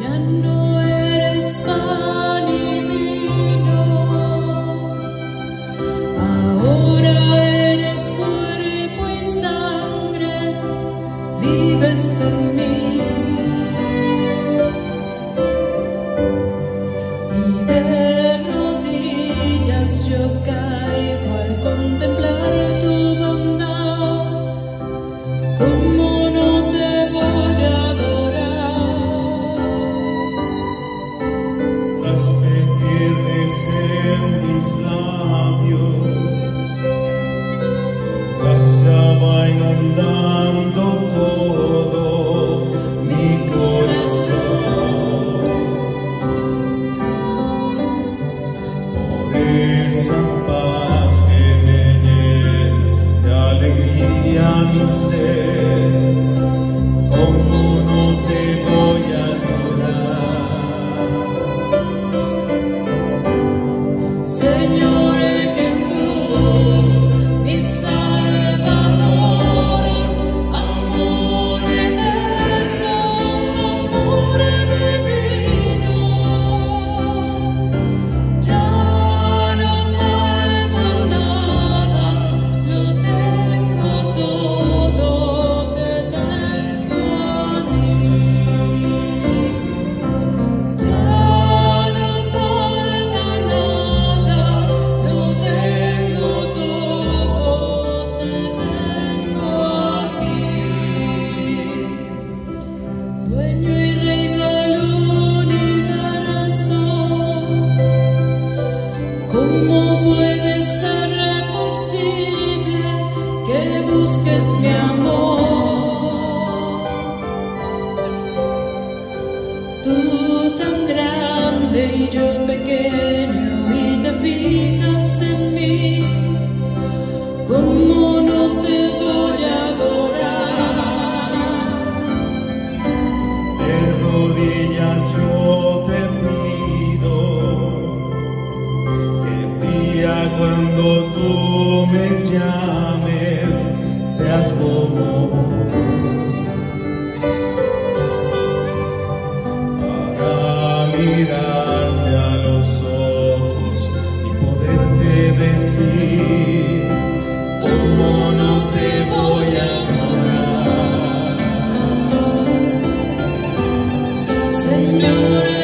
Ya no eres pan y vino, ahora eres cuerpo y sangre, vives en mí. Y de rodillas yo. te pierde en mis labios, tu gracia va inundando todo mi corazón. Por esa paz que me llen de alegría mi ser. Señor Jesús, mi ¿Cómo puede ser posible que busques mi amor? Tú tan grande y yo pequeño. mirarte a los ojos y poderte decir cómo no te voy a llorar Señor